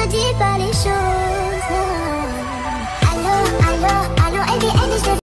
me dis pas les choses.